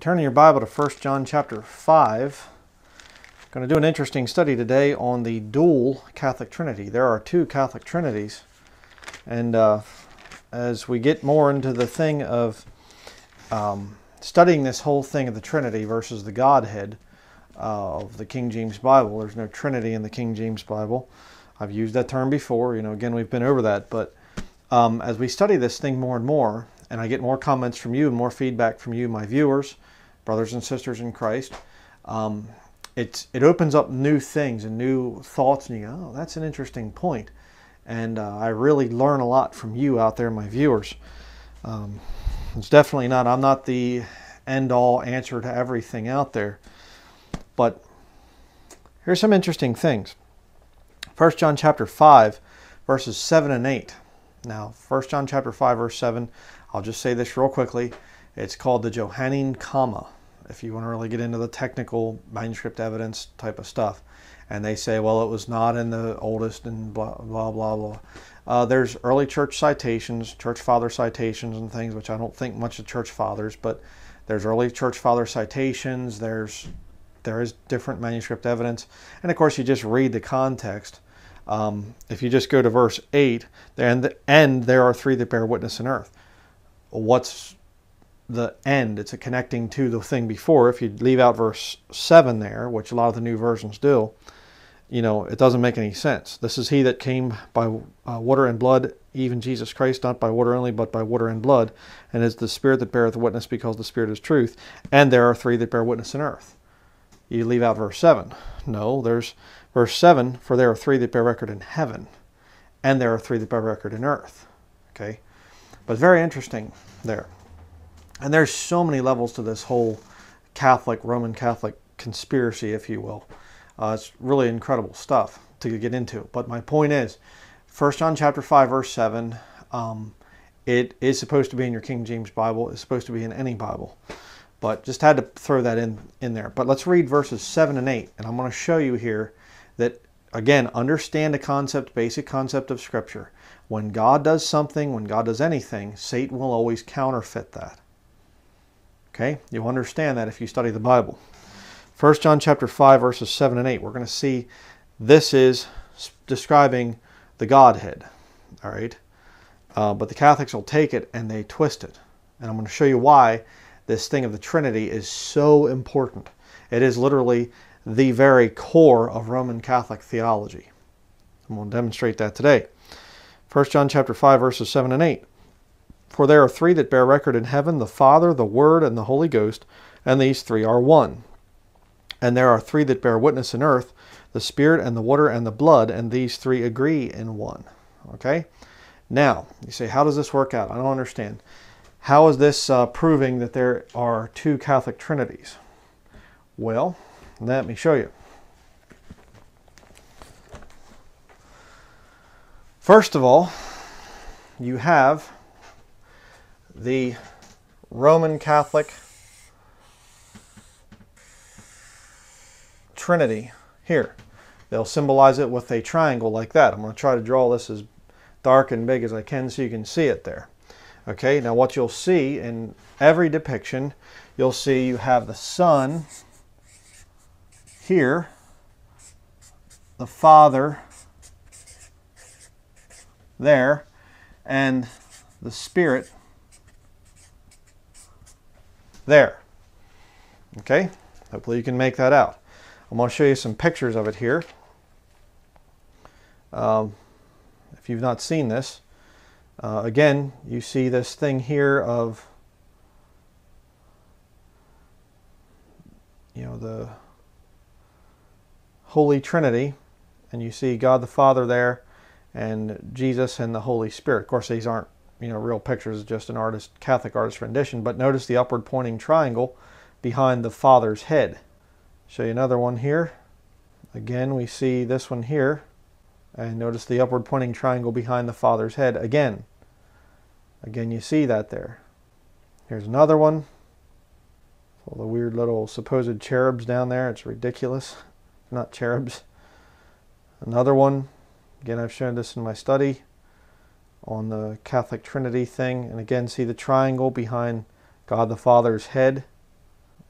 Turning your Bible to 1 John chapter 5. I'm going to do an interesting study today on the dual Catholic Trinity. There are two Catholic Trinities. And uh, as we get more into the thing of um, studying this whole thing of the Trinity versus the Godhead uh, of the King James Bible, there's no Trinity in the King James Bible. I've used that term before. You know, again, we've been over that. But um, as we study this thing more and more, and I get more comments from you and more feedback from you, my viewers, brothers and sisters in Christ, um, it, it opens up new things and new thoughts, and you go, oh, that's an interesting point. And uh, I really learn a lot from you out there, my viewers. Um, it's definitely not, I'm not the end all answer to everything out there. But here's some interesting things. 1 John chapter 5, verses 7 and 8. Now, 1 John chapter 5, verse 7, I'll just say this real quickly. It's called the Johannine comma if you want to really get into the technical manuscript evidence type of stuff. And they say, well, it was not in the oldest and blah, blah, blah, blah. Uh, there's early church citations, church father citations and things, which I don't think much of church fathers, but there's early church father citations. There's there is different manuscript evidence, and of course you just read the context. Um, if you just go to verse eight, and and there are three that bear witness in earth. What's the end. It's a connecting to the thing before. If you leave out verse 7 there, which a lot of the new versions do, you know, it doesn't make any sense. This is he that came by uh, water and blood, even Jesus Christ, not by water only, but by water and blood, and is the Spirit that beareth witness, because the Spirit is truth. And there are three that bear witness in earth. You leave out verse 7. No, there's verse 7 for there are three that bear record in heaven, and there are three that bear record in earth. Okay? But very interesting there. And there's so many levels to this whole Catholic, Roman Catholic conspiracy, if you will. Uh, it's really incredible stuff to get into. But my point is, 1 John chapter 5, verse 7, um, it is supposed to be in your King James Bible. It's supposed to be in any Bible. But just had to throw that in, in there. But let's read verses 7 and 8. And I'm going to show you here that, again, understand the concept, basic concept of Scripture. When God does something, when God does anything, Satan will always counterfeit that. Okay, you'll understand that if you study the Bible. 1 John chapter 5 verses 7 and 8. We're going to see this is describing the Godhead. All right, uh, but the Catholics will take it and they twist it, and I'm going to show you why this thing of the Trinity is so important. It is literally the very core of Roman Catholic theology. I'm going to demonstrate that today. 1 John chapter 5 verses 7 and 8. For there are three that bear record in heaven the Father, the Word, and the Holy Ghost, and these three are one. And there are three that bear witness in earth the Spirit, and the water, and the blood, and these three agree in one. Okay? Now, you say, how does this work out? I don't understand. How is this uh, proving that there are two Catholic Trinities? Well, let me show you. First of all, you have the Roman Catholic Trinity here. They'll symbolize it with a triangle like that. I'm going to try to draw this as dark and big as I can so you can see it there. Okay, now what you'll see in every depiction, you'll see you have the Son here, the Father there, and the Spirit there. Okay, hopefully you can make that out. I'm going to show you some pictures of it here. Um, if you've not seen this, uh, again, you see this thing here of, you know, the Holy Trinity, and you see God the Father there, and Jesus and the Holy Spirit. Of course, these aren't you know real pictures, just an artist Catholic artist rendition. But notice the upward pointing triangle behind the Father's head. Show you another one here. Again, we see this one here. And notice the upward pointing triangle behind the Father's head again. Again, you see that there. Here's another one. All the weird little supposed cherubs down there. It's ridiculous. Not cherubs. Another one. Again, I've shown this in my study on the Catholic Trinity thing. And again, see the triangle behind God the Father's head.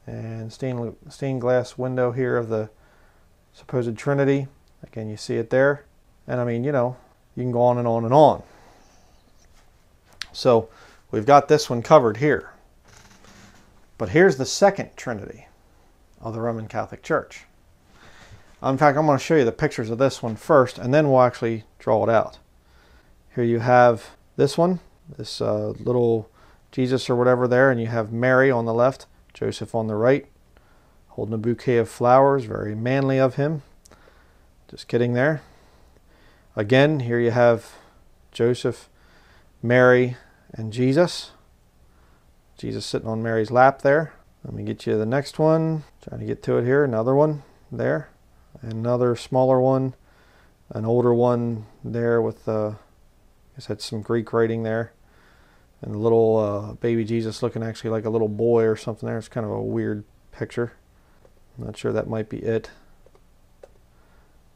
and stained, stained glass window here of the supposed Trinity. Again, you see it there. And I mean, you know, you can go on and on and on. So we've got this one covered here. But here's the second Trinity of the Roman Catholic Church. In fact, I'm going to show you the pictures of this one first, and then we'll actually draw it out. Here you have this one, this uh, little Jesus or whatever there, and you have Mary on the left, Joseph on the right, holding a bouquet of flowers, very manly of him. Just kidding there. Again, here you have Joseph, Mary, and Jesus. Jesus sitting on Mary's lap there. Let me get you the next one. Trying to get to it here. Another one there. Another smaller one. An older one there with, uh, I guess that's some Greek writing there. And a little uh, baby Jesus looking actually like a little boy or something there. It's kind of a weird picture. I'm not sure that might be it.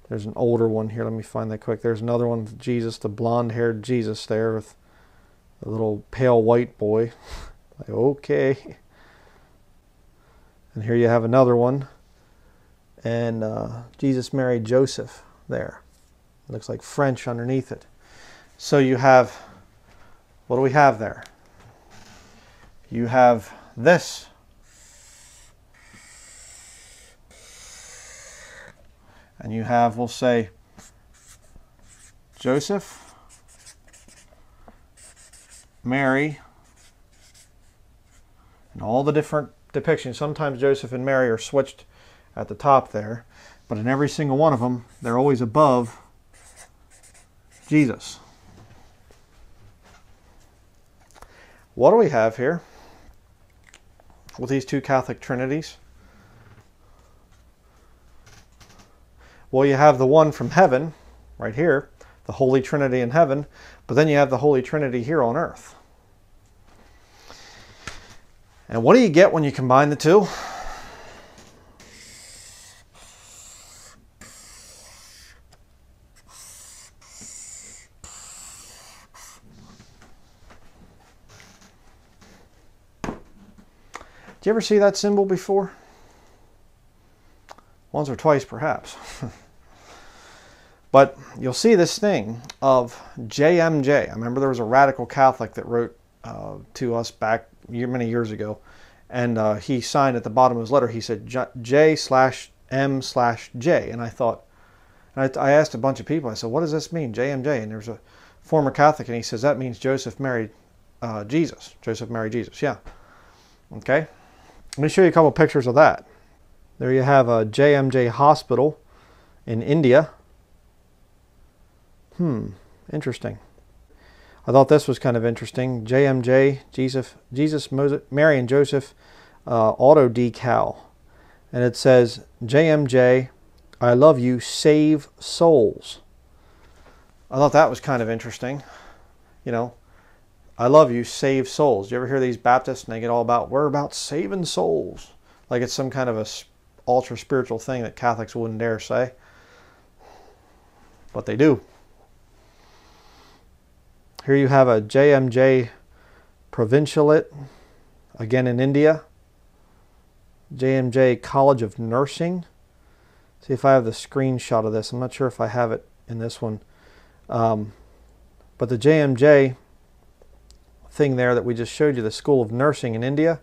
There's an older one here. Let me find that quick. There's another one with Jesus, the blonde haired Jesus there with a little pale white boy. like, okay. And here you have another one. And uh, Jesus married Joseph there. It looks like French underneath it. So you have, what do we have there? You have this and you have, we'll say, Joseph, Mary, and all the different depictions. Sometimes Joseph and Mary are switched at the top there, but in every single one of them, they're always above Jesus. What do we have here with these two Catholic Trinities? Well, you have the one from heaven, right here, the Holy Trinity in heaven, but then you have the Holy Trinity here on earth. And what do you get when you combine the two? You ever see that symbol before? Once or twice, perhaps. but you'll see this thing of JMJ. I remember there was a radical Catholic that wrote uh, to us back many years ago, and uh, he signed at the bottom of his letter, he said J slash M slash J. And I thought, and I, I asked a bunch of people, I said, what does this mean, JMJ? And there's a former Catholic, and he says, that means Joseph married uh, Jesus. Joseph married Jesus, yeah. Okay? Let me show you a couple pictures of that. There you have a JMJ hospital in India. Hmm, interesting. I thought this was kind of interesting. JMJ, Jesus, Jesus, Moses, Mary, and Joseph uh, auto decal. And it says, JMJ, I love you, save souls. I thought that was kind of interesting. You know, I love you, save souls. You ever hear these Baptists and they get all about, we're about saving souls. Like it's some kind of a ultra spiritual thing that Catholics wouldn't dare say. But they do. Here you have a JMJ Provincialate, again in India. JMJ College of Nursing. See if I have the screenshot of this. I'm not sure if I have it in this one. Um, but the JMJ thing there that we just showed you, the School of Nursing in India,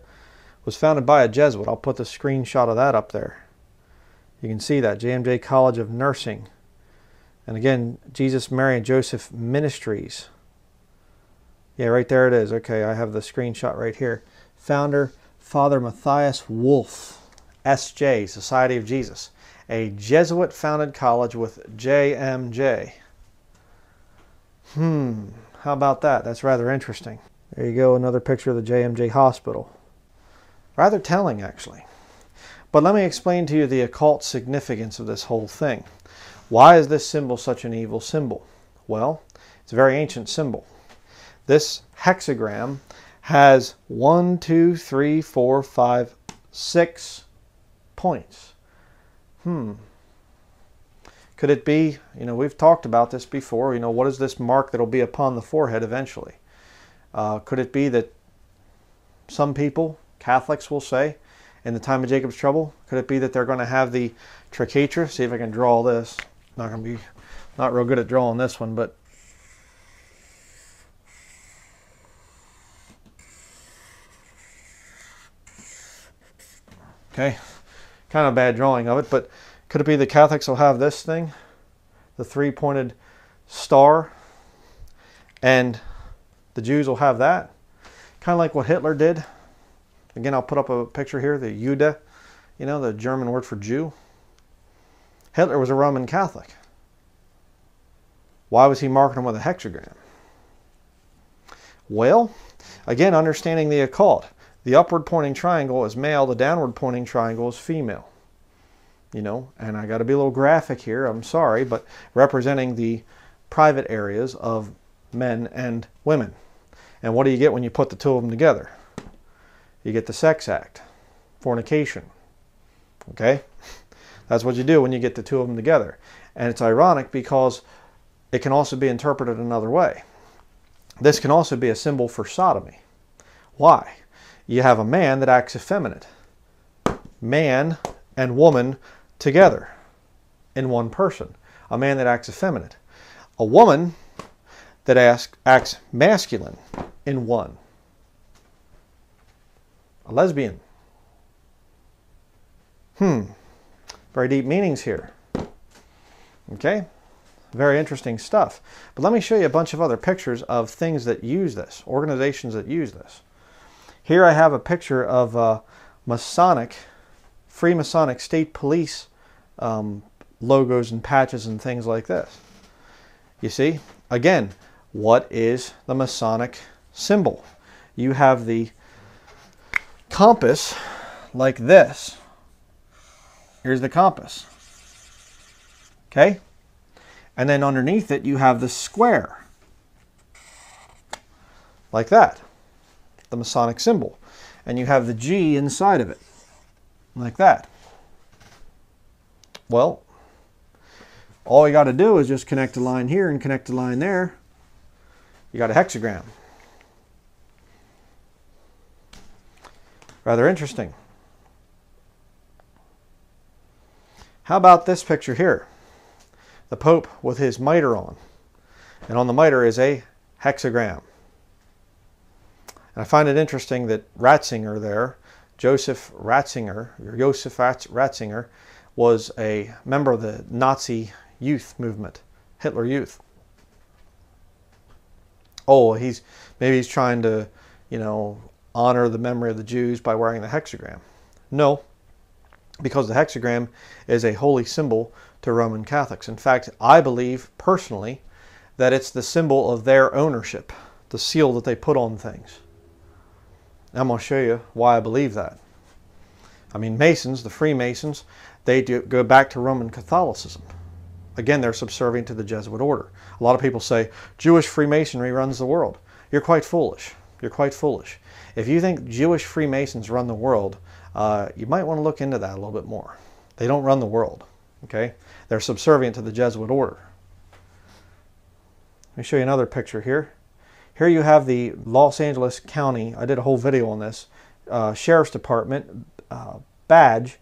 was founded by a Jesuit. I'll put the screenshot of that up there. You can see that, JMJ College of Nursing. And again, Jesus, Mary, and Joseph Ministries. Yeah, right there it is. Okay, I have the screenshot right here. Founder, Father Matthias Wolf, SJ, Society of Jesus. A Jesuit founded college with JMJ. Hmm, how about that? That's rather interesting. There you go, another picture of the JMJ hospital. Rather telling, actually. But let me explain to you the occult significance of this whole thing. Why is this symbol such an evil symbol? Well, it's a very ancient symbol. This hexagram has one, two, three, four, five, six points. Hmm. Could it be, you know, we've talked about this before, you know, what is this mark that will be upon the forehead eventually? Uh, could it be that some people, Catholics will say, in the time of Jacob's trouble? Could it be that they're going to have the triquetra? See if I can draw this. Not going to be not real good at drawing this one, but okay, kind of bad drawing of it, but could it be the Catholics will have this thing, the three-pointed star, and the Jews will have that? Kind of like what Hitler did. Again, I'll put up a picture here, the Jude, you know, the German word for Jew. Hitler was a Roman Catholic. Why was he marking them with a hexagram? Well, again, understanding the occult. The upward pointing triangle is male, the downward pointing triangle is female. You know, and I got to be a little graphic here, I'm sorry, but representing the private areas of men and women. And what do you get when you put the two of them together? You get the sex act, fornication. Okay? That's what you do when you get the two of them together. And it's ironic because it can also be interpreted another way. This can also be a symbol for sodomy. Why? You have a man that acts effeminate. Man and woman together in one person. A man that acts effeminate. A woman that acts masculine in one. A lesbian. Hmm. Very deep meanings here. Okay? Very interesting stuff. But let me show you a bunch of other pictures of things that use this, organizations that use this. Here I have a picture of uh, Masonic, Freemasonic state police um, logos and patches and things like this. You see, again, what is the Masonic symbol? You have the compass like this. Here's the compass. Okay? And then underneath it, you have the square. Like that. The Masonic symbol. And you have the G inside of it. Like that. Well, all you got to do is just connect a line here and connect a line there. You got a hexagram. Rather interesting. How about this picture here? the Pope with his mitre on. And on the mitre is a hexagram. And I find it interesting that Ratzinger there, Joseph Ratzinger, or Ratzinger, was a member of the Nazi youth movement, Hitler Youth. Oh, he's maybe he's trying to, you know, honor the memory of the Jews by wearing the hexagram. No, because the hexagram is a holy symbol to Roman Catholics. In fact, I believe personally that it's the symbol of their ownership, the seal that they put on things. I'm going to show you why I believe that. I mean, Masons, the Freemasons, they do go back to Roman Catholicism. Again, they're subservient to the Jesuit order. A lot of people say Jewish Freemasonry runs the world. You're quite foolish. You're quite foolish. If you think Jewish Freemasons run the world, uh, you might want to look into that a little bit more. They don't run the world. Okay, they're subservient to the Jesuit order. Let me show you another picture here. Here you have the Los Angeles County, I did a whole video on this, uh, Sheriff's Department uh, badge,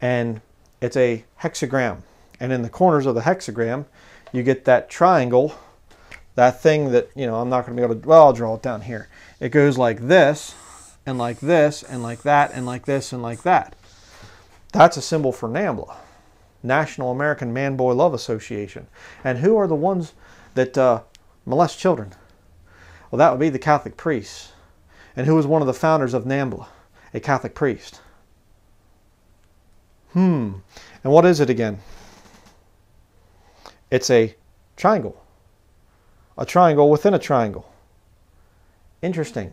and it's a hexagram. And in the corners of the hexagram, you get that triangle, that thing that, you know, I'm not going to be able to, well, I'll draw it down here. It goes like this, and like this, and like that, and like this, and like that. That's a symbol for NAMBLA. National American Man Boy Love Association. And who are the ones that uh, molest children? Well, that would be the Catholic priests. And who was one of the founders of NAMBLA? A Catholic priest. Hmm. And what is it again? It's a triangle. A triangle within a triangle. Interesting.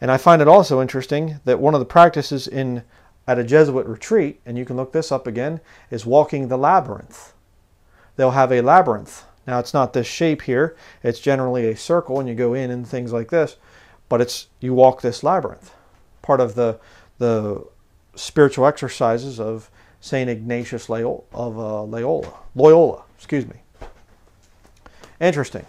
And I find it also interesting that one of the practices in at a Jesuit retreat, and you can look this up again, is walking the labyrinth. They'll have a labyrinth. Now it's not this shape here, it's generally a circle and you go in and things like this, but it's you walk this labyrinth. Part of the the spiritual exercises of St. Ignatius Loyola, of uh, Loyola, Loyola, excuse me. Interesting.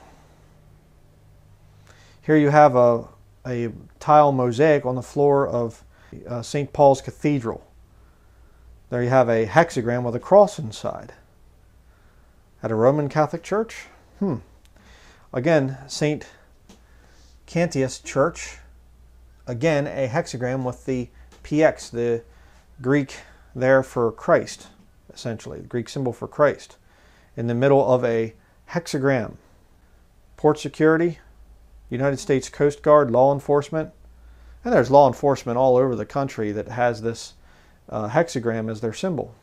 Here you have a, a tile mosaic on the floor of uh, St. Paul's Cathedral. There you have a hexagram with a cross inside. At a Roman Catholic church? Hmm. Again, St. Cantius Church. Again, a hexagram with the PX, the Greek there for Christ, essentially, the Greek symbol for Christ, in the middle of a hexagram. Port security, United States Coast Guard, law enforcement, and there's law enforcement all over the country that has this uh, hexagram as their symbol.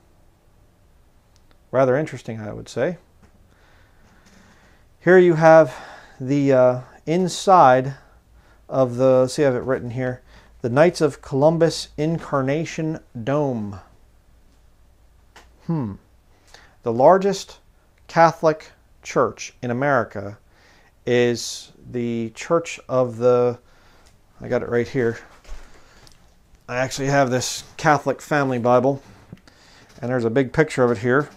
Rather interesting, I would say. Here you have the uh, inside of the, see I have it written here, the Knights of Columbus Incarnation Dome. Hmm. The largest Catholic church in America is the Church of the, I got it right here. I actually have this Catholic Family Bible, and there's a big picture of it here.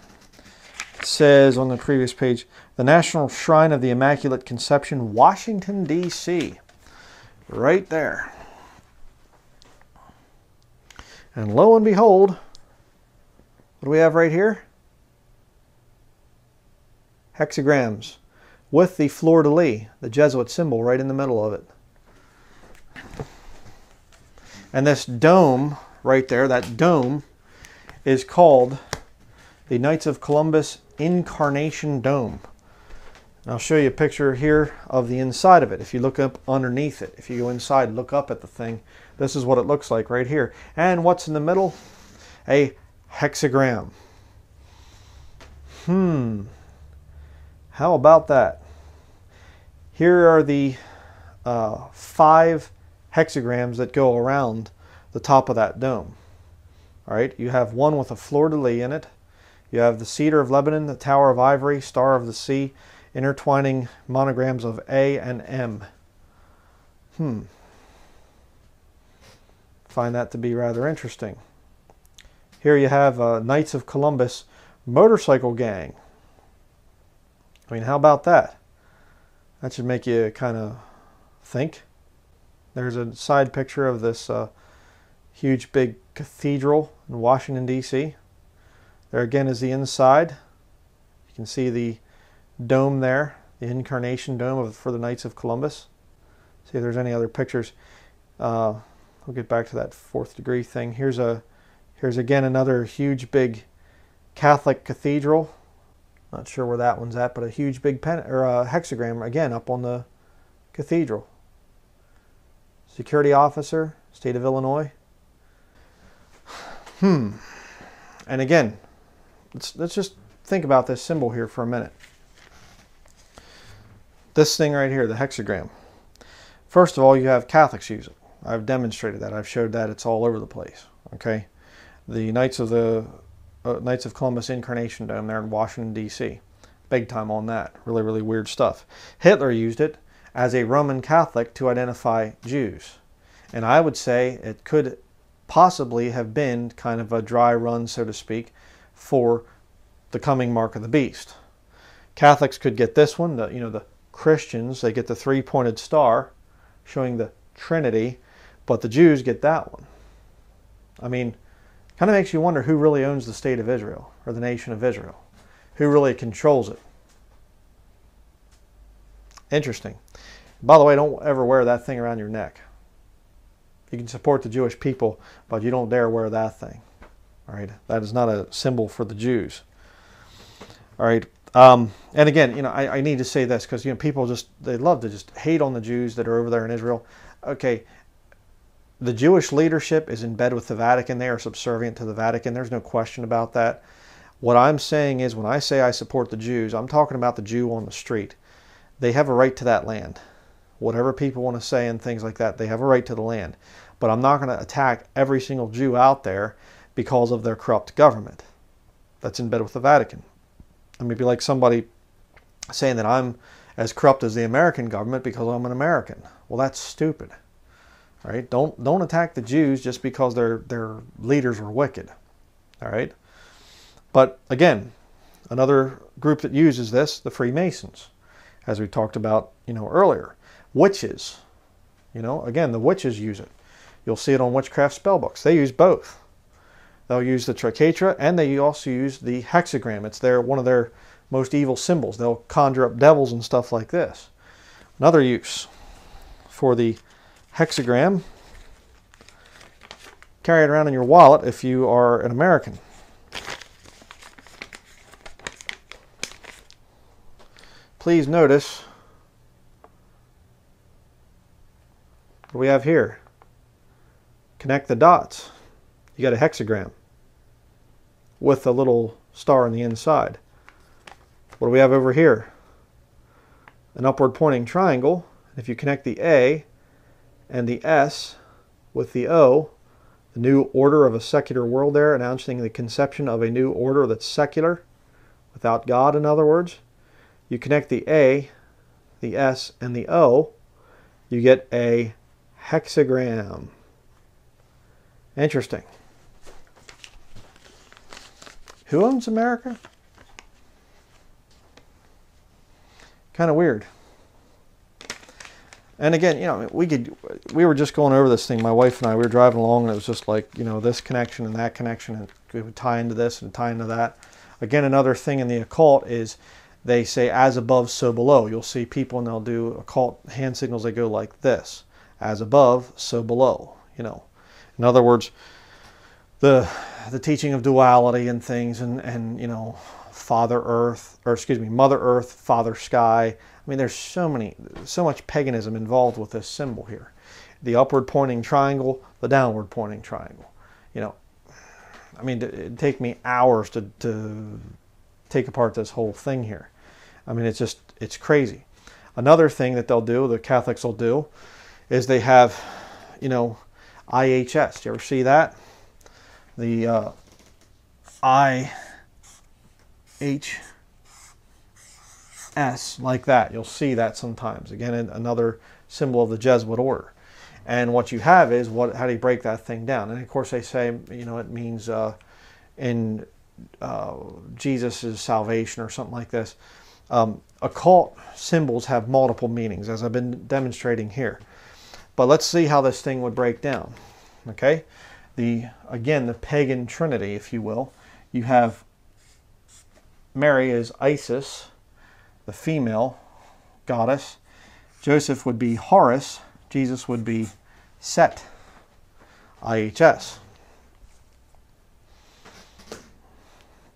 It says on the previous page, the National Shrine of the Immaculate Conception, Washington, D.C. Right there. And lo and behold, what do we have right here? Hexagrams with the fleur de lis, the Jesuit symbol, right in the middle of it. And this dome right there, that dome, is called the Knights of Columbus Incarnation Dome. And I'll show you a picture here of the inside of it. If you look up underneath it, if you go inside, look up at the thing, this is what it looks like right here. And what's in the middle? A hexagram. Hmm. How about that? Here are the uh, five hexagrams that go around the top of that dome. All right, you have one with a fleur de lis in it. You have the cedar of Lebanon, the Tower of Ivory, Star of the Sea, intertwining monograms of A and M. Hmm. Find that to be rather interesting. Here you have uh, Knights of Columbus motorcycle gang. I mean, how about that? That should make you kind of think. There's a side picture of this uh, huge big cathedral in Washington, D.C. There again is the inside. You can see the dome there, the incarnation dome of, for the Knights of Columbus. See if there's any other pictures. Uh, we'll get back to that fourth degree thing. Here's a here's again another huge big Catholic cathedral. Not sure where that one's at, but a huge big pen or a hexagram again up on the cathedral. Security officer, state of Illinois. Hmm. And again, let's let's just think about this symbol here for a minute. This thing right here, the hexagram. First of all, you have Catholics use it. I've demonstrated that. I've showed that it's all over the place. Okay, the Knights of the uh, Knights of Columbus Incarnation down there in Washington D.C. Big time on that. Really, really weird stuff. Hitler used it as a Roman Catholic to identify Jews, and I would say it could possibly have been kind of a dry run, so to speak, for the coming mark of the beast. Catholics could get this one, the, you know, the Christians, they get the three-pointed star showing the Trinity, but the Jews get that one. I mean, kind of makes you wonder who really owns the state of Israel or the nation of Israel. Who really controls it? Interesting. By the way, don't ever wear that thing around your neck. You can support the Jewish people, but you don't dare wear that thing. All right, that is not a symbol for the Jews. All right, um, and again, you know, I, I need to say this because you know people just they love to just hate on the Jews that are over there in Israel. Okay, the Jewish leadership is in bed with the Vatican. They are subservient to the Vatican. There's no question about that. What I'm saying is, when I say I support the Jews, I'm talking about the Jew on the street. They have a right to that land. Whatever people want to say and things like that, they have a right to the land. But I'm not going to attack every single Jew out there because of their corrupt government that's in bed with the Vatican. I mean, be like somebody saying that I'm as corrupt as the American government because I'm an American. Well, that's stupid. Right? Don't don't attack the Jews just because their their leaders were wicked. All right? But again, another group that uses this, the Freemasons, as we talked about, you know, earlier. Witches. You know, again, the witches use it You'll see it on witchcraft spell books. They use both. They'll use the triquetra and they also use the hexagram. It's their one of their most evil symbols. They'll conjure up devils and stuff like this. Another use for the hexagram. Carry it around in your wallet if you are an American. Please notice what we have here. Connect the dots. You got a hexagram with a little star on the inside. What do we have over here? An upward pointing triangle. If you connect the A and the S with the O, the new order of a secular world there, announcing the conception of a new order that's secular, without God, in other words. You connect the A, the S, and the O, you get a hexagram. Interesting. Who owns America? Kind of weird. And again, you know, we could, we were just going over this thing. My wife and I, we were driving along, and it was just like, you know, this connection and that connection, and we would tie into this and tie into that. Again, another thing in the occult is they say as above, so below. You'll see people and they'll do occult hand signals. They go like this: as above, so below. You know, in other words, the the teaching of duality and things, and and you know, Father Earth, or excuse me, Mother Earth, Father Sky. I mean, there's so many, so much paganism involved with this symbol here. The upward pointing triangle, the downward pointing triangle. You know, I mean, it'd take me hours to, to take apart this whole thing here. I mean, it's just, it's crazy. Another thing that they'll do, the Catholics will do, is they have, you know, IHS. Do you ever see that? The uh, I H S like that. You'll see that sometimes. Again, another symbol of the Jesuit order. And what you have is what? How do you break that thing down? And of course, they say you know it means uh, in uh, Jesus' salvation or something like this. Um, occult symbols have multiple meanings, as I've been demonstrating here. But let's see how this thing would break down. Okay, the again the pagan trinity, if you will. You have Mary is Isis, the female goddess. Joseph would be Horus. Jesus would be Set, IHS.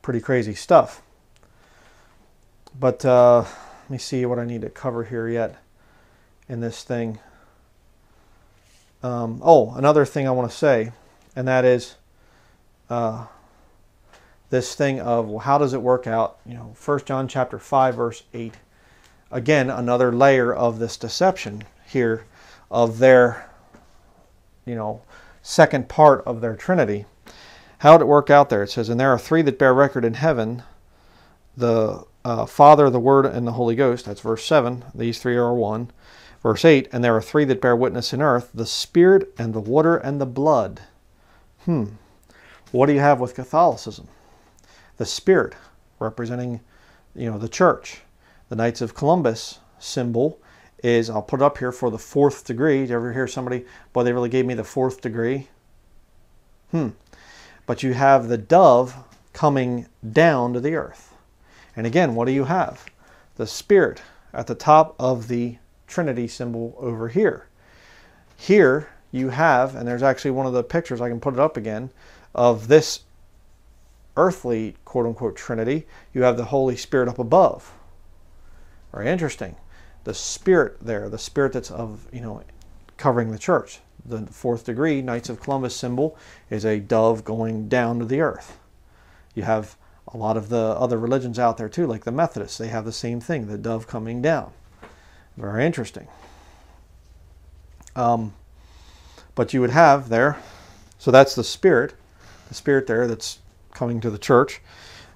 Pretty crazy stuff. But uh, let me see what I need to cover here yet in this thing. Um, oh, another thing I want to say, and that is uh, this thing of well, how does it work out? You know, First John chapter five verse eight. Again, another layer of this deception here of their, you know, second part of their Trinity. How did it work out there? It says, and there are three that bear record in heaven: the uh, Father, the Word, and the Holy Ghost. That's verse seven. These three are one. Verse 8, and there are three that bear witness in earth the Spirit, and the water, and the blood. Hmm. What do you have with Catholicism? The Spirit, representing, you know, the church. The Knights of Columbus symbol is, I'll put it up here for the fourth degree. Did you ever hear somebody, boy, they really gave me the fourth degree? Hmm. But you have the dove coming down to the earth. And again, what do you have? The Spirit at the top of the Trinity symbol over here. Here you have, and there's actually one of the pictures, I can put it up again, of this earthly quote unquote Trinity. You have the Holy Spirit up above. Very interesting. The Spirit there, the Spirit that's of, you know, covering the church. The fourth degree, Knights of Columbus symbol, is a dove going down to the earth. You have a lot of the other religions out there too, like the Methodists. They have the same thing, the dove coming down. Very interesting. Um, but you would have there, so that's the spirit, the spirit there that's coming to the church.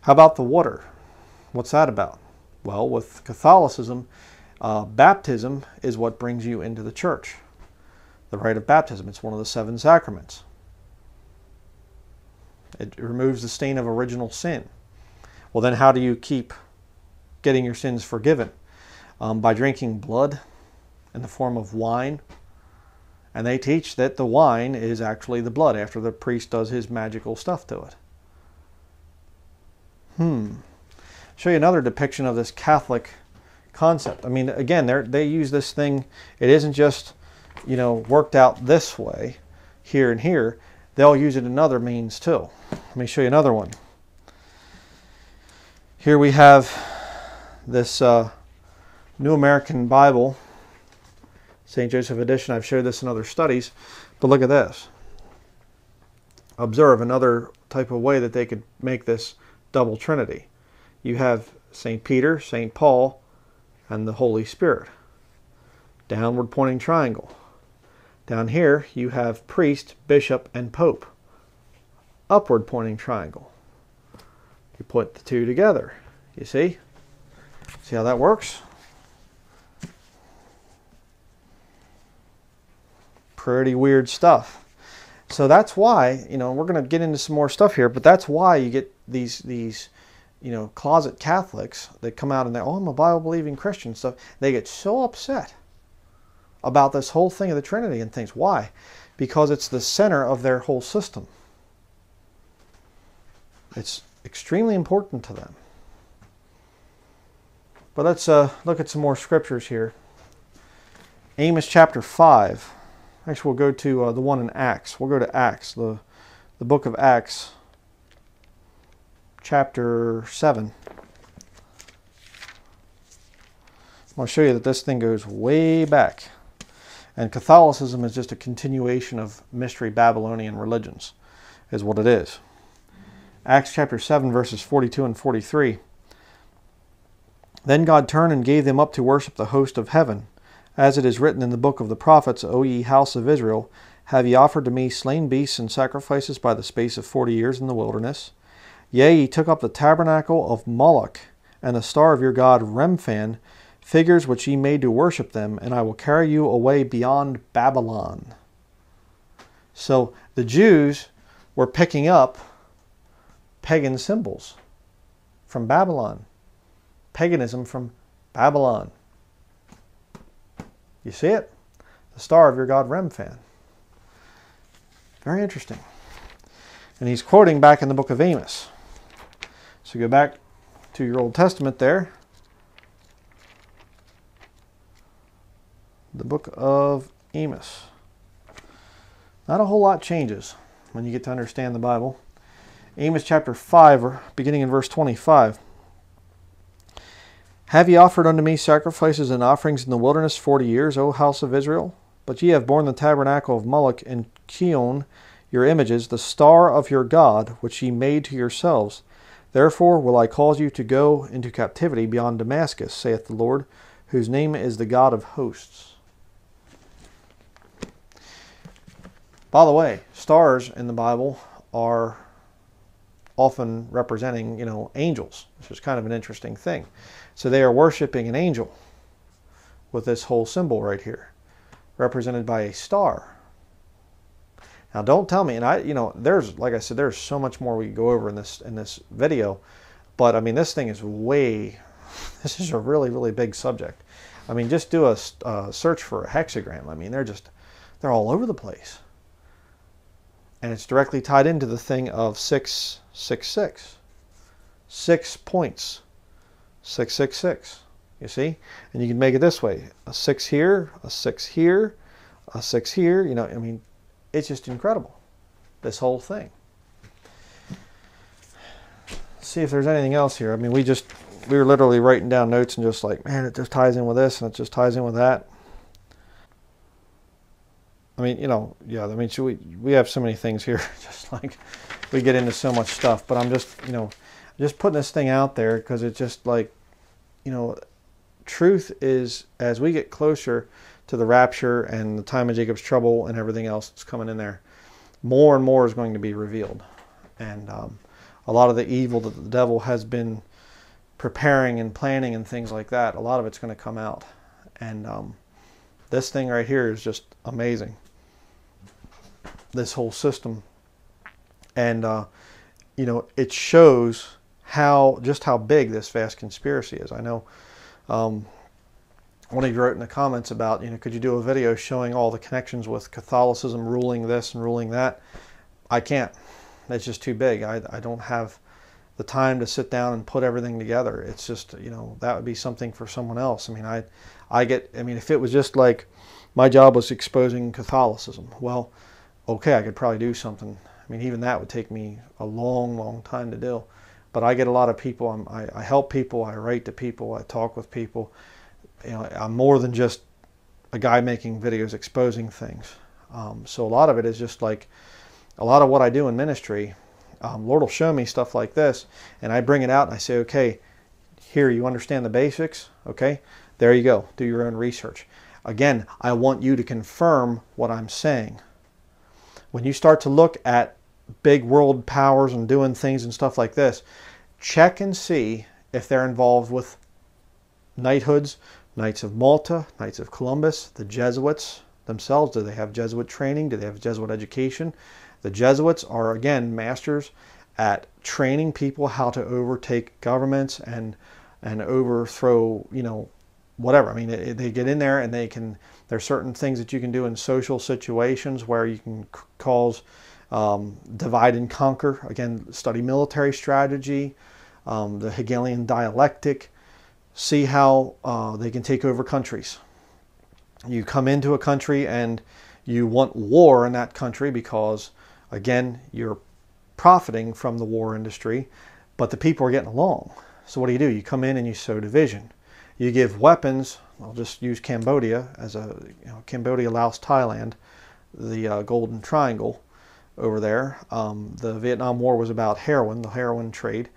How about the water? What's that about? Well, with Catholicism, uh, baptism is what brings you into the church. The rite of baptism, it's one of the seven sacraments. It removes the stain of original sin. Well, then how do you keep getting your sins forgiven? um, by drinking blood in the form of wine And they teach that the wine is actually the blood after the priest does his magical stuff to it. Hmm. Show you another depiction of this Catholic concept. I mean, again, they they use this thing. It isn't just, you know, worked out this way, here and here. They'll use it in other means too. Let me show you another one. Here we have this uh, New American Bible, St. Joseph edition. I've showed this in other studies, but look at this. Observe another type of way that they could make this double trinity. You have St. Peter, St. Paul, and the Holy Spirit. Downward pointing triangle. Down here you have priest, bishop, and pope. Upward pointing triangle. You put the two together. You see? See how that works? Pretty weird stuff. So that's why, you know, we're going to get into some more stuff here, but that's why you get these these you know, closet Catholics that come out and they, oh, I'm a Bible believing Christian stuff. They get so upset about this whole thing of the Trinity and things. Why? Because it's the center of their whole system. It's extremely important to them. But let's uh, look at some more scriptures here. Amos chapter 5. Actually, we'll go to uh, the one in Acts. We'll go to Acts, the, the book of Acts chapter 7. I'll show you that this thing goes way back. And Catholicism is just a continuation of mystery Babylonian religions, is what it is. Acts chapter 7, verses 42 and 43. Then God turned and gave them up to worship the host of heaven. As it is written in the book of the prophets, O ye house of Israel, have ye offered to me slain beasts and sacrifices by the space of forty years in the wilderness? Yea, ye took up the tabernacle of Moloch, and the star of your god Remphan, figures which ye made to worship them, and I will carry you away beyond Babylon. So the Jews were picking up pagan symbols from Babylon, paganism from Babylon. You see it? The star of your god Remphan. Very interesting. And he's quoting back in the book of Amos. So go back to your Old Testament there. The book of Amos. Not a whole lot changes when you get to understand the Bible. Amos chapter 5, beginning in verse 25. Have ye offered unto me sacrifices and offerings in the wilderness forty years, O house of Israel? But ye have borne the tabernacle of Moloch and Chiun, your images, the star of your God, which ye made to yourselves. Therefore will I cause you to go into captivity beyond Damascus, saith the Lord, whose name is the God of hosts. By the way, stars in the Bible are often representing, you know, angels, which is kind of an interesting thing. So they are worshiping an angel with this whole symbol right here, represented by a star. Now, don't tell me, and I, you know, there's, like I said, there's so much more we go over in this in this video, but I mean, this thing is way, this is a really, really big subject. I mean, just do a uh, search for a hexagram. I mean, they're just, they're all over the place, and it's directly tied into the thing of six, six, six, six points, six, six, six. You see, and you can make it this way: a six here, a six here, a six here. You know, I mean it's just incredible, this whole thing. See if there's anything else here. I mean, we just, we were literally writing down notes and just like, man, it just ties in with this and it just ties in with that. I mean, you know, yeah, I mean, we, we have so many things here, just like we get into so much stuff, but I'm just, you know, just putting this thing out there because it's just like, you know, truth is as we get closer to the rapture and the time of Jacob's trouble and everything else that's coming in there, more and more is going to be revealed. And um, a lot of the evil that the devil has been preparing and planning and things like that, a lot of it's going to come out. And um, this thing right here is just amazing. This whole system. And, uh, you know, it shows how, just how big this vast conspiracy is. I know um, one of you wrote in the comments about, you know, could you do a video showing all the connections with Catholicism ruling this and ruling that? I can't. It's just too big. I, I don't have the time to sit down and put everything together. It's just, you know, that would be something for someone else. I mean, I, I get, I mean, if it was just like my job was exposing Catholicism, well, okay, I could probably do something. I mean, even that would take me a long, long time to do. But I get a lot of people. I, I help people. I write to people. I talk with people you know, I'm more than just a guy making videos exposing things. Um, so a lot of it is just like a lot of what I do in ministry. Um, Lord will show me stuff like this, and I bring it out and I say, okay, here you understand the basics. Okay, there you go. Do your own research. Again, I want you to confirm what I'm saying. When you start to look at big world powers and doing things and stuff like this, check and see if they're involved with knighthoods, Knights of Malta, Knights of Columbus, the Jesuits themselves. Do they have Jesuit training? Do they have Jesuit education? The Jesuits are, again, masters at training people how to overtake governments and and overthrow, you know, whatever. I mean, they, they get in there and they can. There's certain things that you can do in social situations where you can cause um, divide and conquer. Again, study military strategy, um, the Hegelian dialectic see how uh, they can take over countries. You come into a country and you want war in that country because, again, you're profiting from the war industry, but the people are getting along. So what do you do? You come in and you sow division. You give weapons. I'll just use Cambodia as a you know, Cambodia, Laos, Thailand, the uh, Golden Triangle over there. Um, the Vietnam War was about heroin, the heroin trade.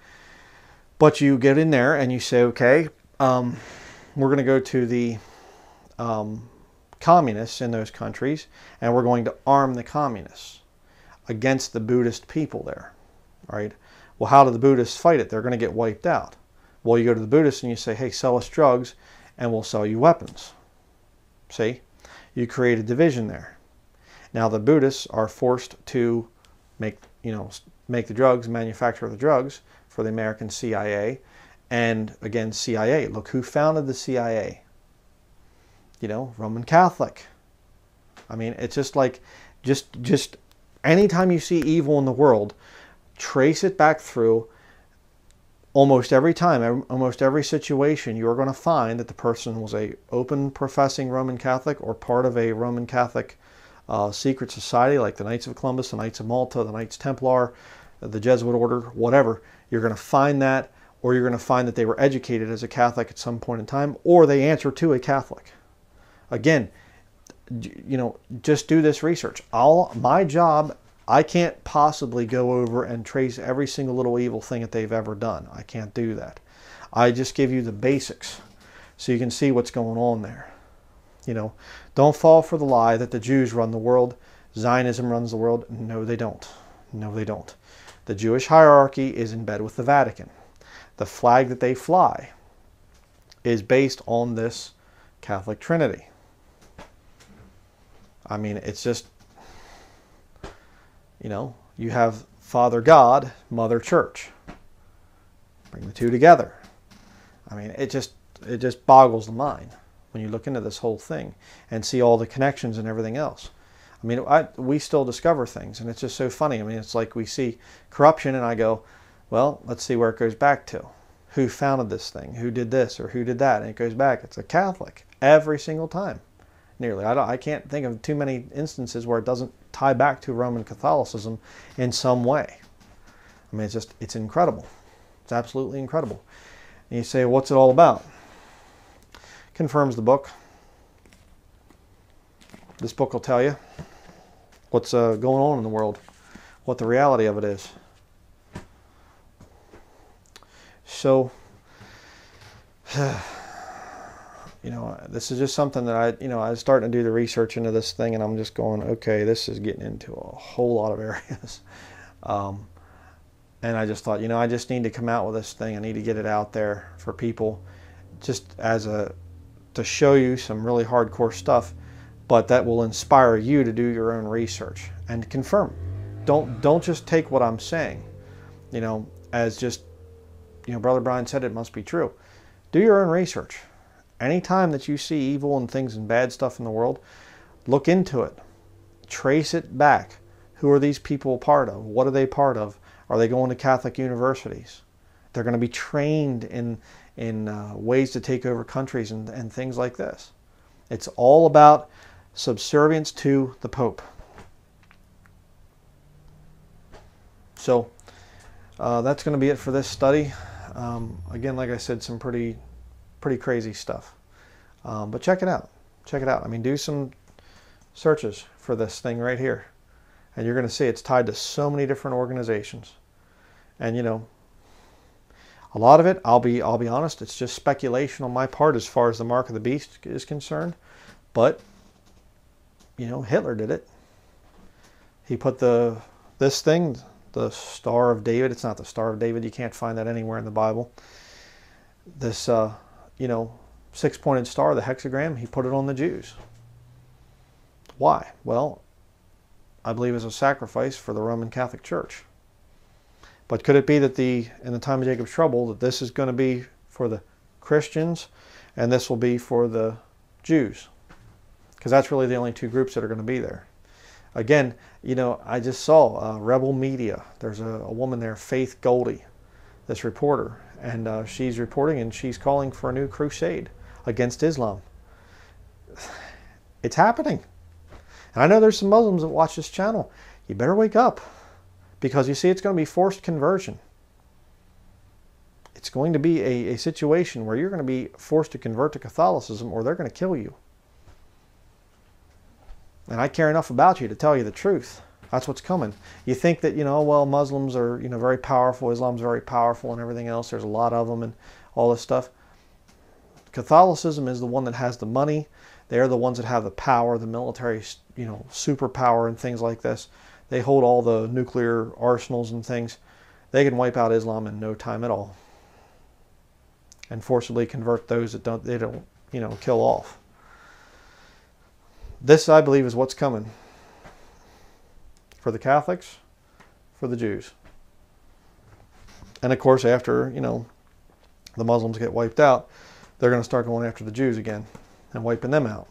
But you get in there and you say, okay, um, we're going to go to the um, communists in those countries and we're going to arm the communists against the Buddhist people there, right? Well, how do the Buddhists fight it? They're going to get wiped out. Well, you go to the Buddhists and you say, hey, sell us drugs and we'll sell you weapons. See? You create a division there. Now the Buddhists are forced to make, you know, make the drugs, manufacture the drugs for the American CIA and again, CIA. Look who founded the CIA. You know, Roman Catholic. I mean, it's just like, just, just anytime you see evil in the world, trace it back through almost every time, almost every situation, you're going to find that the person was a open professing Roman Catholic or part of a Roman Catholic uh, secret society like the Knights of Columbus, the Knights of Malta, the Knights Templar, the Jesuit order, whatever. You're going to find that or you're going to find that they were educated as a Catholic at some point in time, or they answer to a Catholic. Again, you know, just do this research. All my job, I can't possibly go over and trace every single little evil thing that they've ever done. I can't do that. I just give you the basics so you can see what's going on there. You know, don't fall for the lie that the Jews run the world, Zionism runs the world. No, they don't. No, they don't. The Jewish hierarchy is in bed with the Vatican the flag that they fly is based on this Catholic Trinity. I mean, it's just, you know, you have Father God, Mother Church. Bring the two together. I mean, it just it just boggles the mind when you look into this whole thing and see all the connections and everything else. I mean, I, we still discover things, and it's just so funny. I mean, it's like we see corruption, and I go, well, let's see where it goes back to. Who founded this thing? Who did this or who did that? And it goes back. It's a Catholic every single time, nearly. I, don't, I can't think of too many instances where it doesn't tie back to Roman Catholicism in some way. I mean, it's just, it's incredible. It's absolutely incredible. And you say, what's it all about? Confirms the book. This book will tell you what's uh, going on in the world, what the reality of it is. So, you know, this is just something that I, you know, I was starting to do the research into this thing, and I'm just going, okay, this is getting into a whole lot of areas. Um, and I just thought, you know, I just need to come out with this thing. I need to get it out there for people, just as a to show you some really hardcore stuff, but that will inspire you to do your own research and confirm. Don't don't just take what I'm saying, you know, as just you know, Brother Bryan said it must be true. Do your own research Anytime that you see evil and things and bad stuff in the world, look into it. Trace it back. Who are these people part of? What are they part of? Are they going to Catholic universities? They're going to be trained in, in uh, ways to take over countries and, and things like this. It's all about subservience to the Pope. So uh, that's going to be it for this study. Um, again, like I said, some pretty, pretty crazy stuff. Um, but check it out. Check it out. I mean, do some searches for this thing right here. And you're going to see it's tied to so many different organizations. And, you know, a lot of it, I'll be, I'll be honest, it's just speculation on my part as far as the mark of the beast is concerned. But, you know, Hitler did it. He put the, this thing, the Star of David. It's not the Star of David. You can't find that anywhere in the Bible. This, uh, you know, six-pointed star, the hexagram, he put it on the Jews. Why? Well, I believe as a sacrifice for the Roman Catholic Church. But could it be that the in the time of Jacob's trouble that this is going to be for the Christians and this will be for the Jews? Because that's really the only two groups that are going to be there again, you know, I just saw uh, Rebel Media. There's a, a, woman there, Faith Goldy, this reporter, and uh, she's reporting and she's calling for a new crusade against Islam. It's happening. And I know there's some Muslims that watch this channel. You better wake up because you see, it's going to be forced conversion. It's going to be a, a situation where you're going to be forced to convert to Catholicism or they're going to kill you. And I care enough about you to tell you the truth. That's what's coming. You think that, you know, well, Muslims are, you know, very powerful, Islam's very powerful and everything else. There's a lot of them and all this stuff. Catholicism is the one that has the money. They're the ones that have the power, the military, you know, superpower and things like this. They hold all the nuclear arsenals and things. They can wipe out Islam in no time at all and forcibly convert those that don't, they don't, you know, kill off. This, I believe, is what's coming for the Catholics, for the Jews. And of course, after, you know, the Muslims get wiped out, they're going to start going after the Jews again and wiping them out.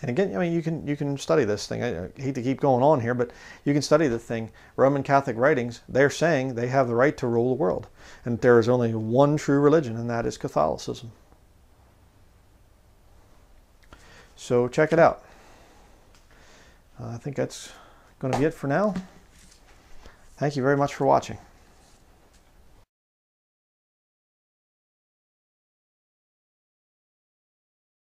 And again, I mean, you can you can study this thing. I, hate to keep going on here, but you can study the thing. Roman Catholic writings, they're saying they have the right to rule the world, and there is only one true religion, and that is Catholicism. So check it out. Uh, I think that's going to be it for now. Thank you very much for watching.